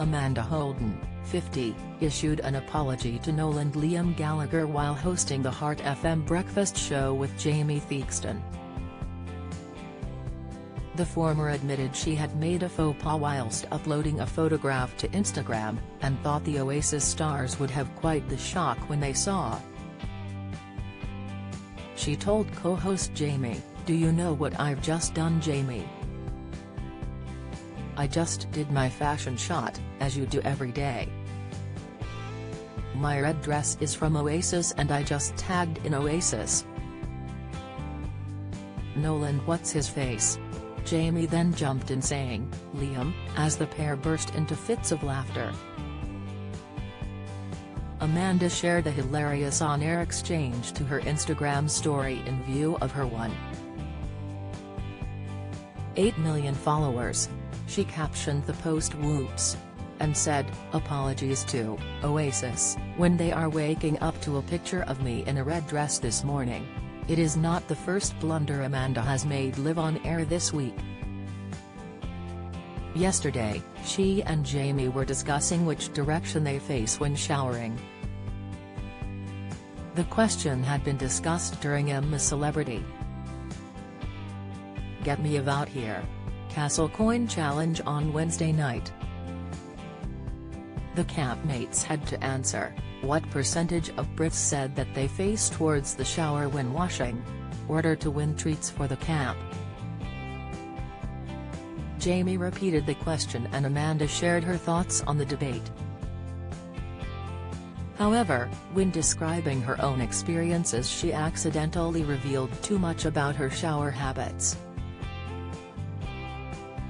Amanda Holden, 50, issued an apology to Noel and Liam Gallagher while hosting the Heart FM breakfast show with Jamie Theakston. The former admitted she had made a faux pas whilst uploading a photograph to Instagram, and thought the Oasis stars would have quite the shock when they saw. She told co-host Jamie, Do you know what I've just done Jamie? I just did my fashion shot, as you do every day. My red dress is from Oasis and I just tagged in Oasis. Nolan what's his face? Jamie then jumped in saying, Liam, as the pair burst into fits of laughter. Amanda shared a hilarious on-air exchange to her Instagram story in view of her 1.8 million followers. She captioned the post whoops. And said, apologies to, Oasis, when they are waking up to a picture of me in a red dress this morning. It is not the first blunder Amanda has made live on air this week. Yesterday, she and Jamie were discussing which direction they face when showering. The question had been discussed during I'm a Celebrity. Get me out here. Castle Coin Challenge on Wednesday night. The campmates had to answer, what percentage of Brits said that they face towards the shower when washing? Order to win treats for the camp. Jamie repeated the question and Amanda shared her thoughts on the debate. However, when describing her own experiences she accidentally revealed too much about her shower habits.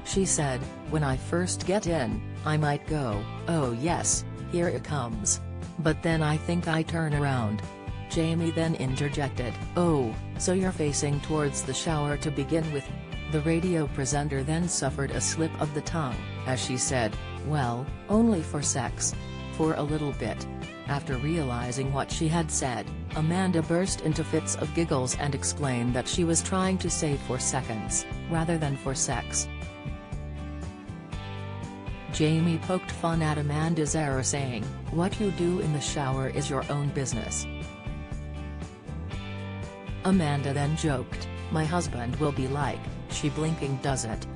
She said, when I first get in, I might go, oh yes, here it comes. But then I think I turn around. Jamie then interjected, oh, so you're facing towards the shower to begin with. The radio presenter then suffered a slip of the tongue, as she said, well, only for sex. For a little bit. After realizing what she had said, Amanda burst into fits of giggles and explained that she was trying to say for seconds, rather than for sex. Jamie poked fun at Amanda's error saying, what you do in the shower is your own business. Amanda then joked, my husband will be like, she blinking does it.